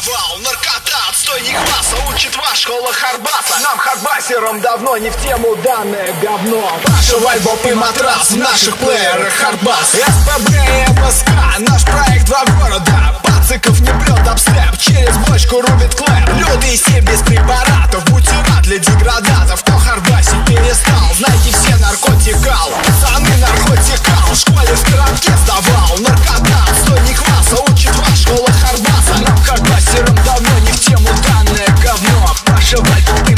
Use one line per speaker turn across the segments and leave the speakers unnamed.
сдавал Наркота, отстойник класса Учит вас школа Харбаса Нам хардбасерам давно не в тему данное говно. Паша, Вальбоп и матрас В наших плеерах Хардбас СПБ и МСК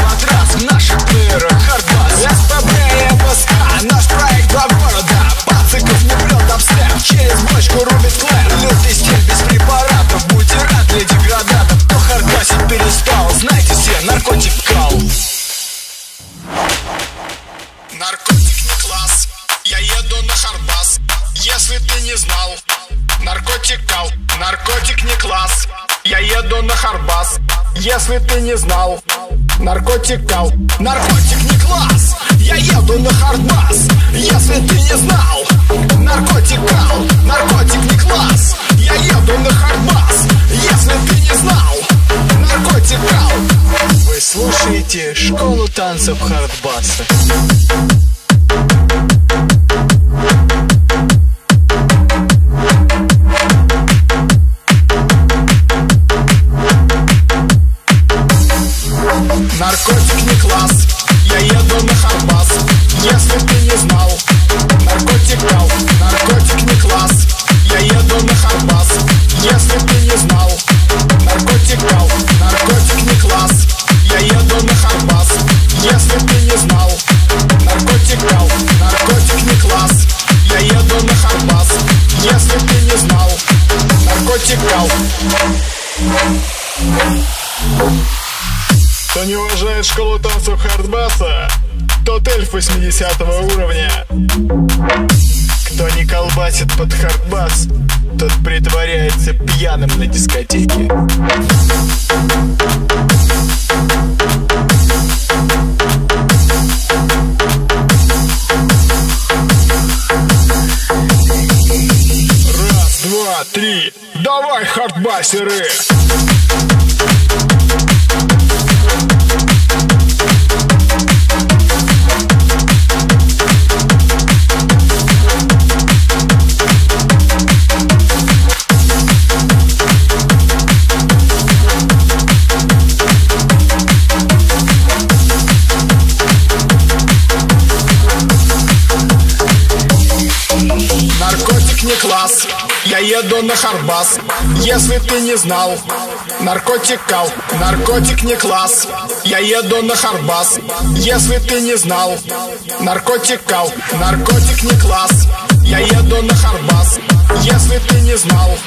матрас В наших плеерах Хардбас СПБ и Наш проект два города. Пациков не прет обстеп Через бочку рубит клэп Лютый стиль без препаратов Будьте для деградатов. Кто хардбасить перестал Знайте все, наркотик Наркотик не класс Я еду на Харбас Если ты не знал Наркотик Наркотик не класс. Я еду на Харбас Если ты не знал Наркотик кал Наркотик не класс. Я еду на Хардбас Если ты не знал. Наркотик кал Наркотик не класс. Я еду на Хардбас Если ты не знал. Наркотик кал Вы слушаете школу танцев Хардбаса Наркотик не класс, я еду на Харбас. Если ты не знал, наркотик кал Наркотик не класс, я еду на Харбас. Если ты не знал, наркотик кал Наркотик не класс, я еду на Харбас. Если ты не знал, наркотик кал Наркотик не класс, я еду на Харбас. Если ты не знал, наркотик кал
Кто не уважает школу танцев Хардбаса, тот эльф 80 уровня. Кто не колбасит под хардбас, тот притворяется пьяным на дискотеке.
Раз, два, три, давай, хардбасеры! Не класс, я еду на Харбас Если ты не знал, наркотик кал Наркотик не класс, я еду на Харбас Если ты не знал, наркотик кал Наркотик не класс, я еду на Харбас Если ты не знал,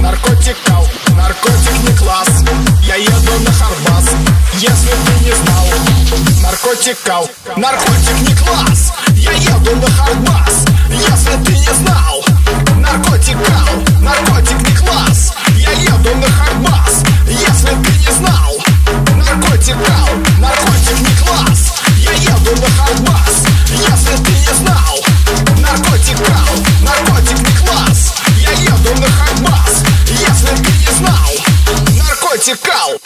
наркотик кал Наркотик не класс, я еду на Харбас Если ты не знал, наркотик кал Наркотик не класс, я еду на Харбас протекал.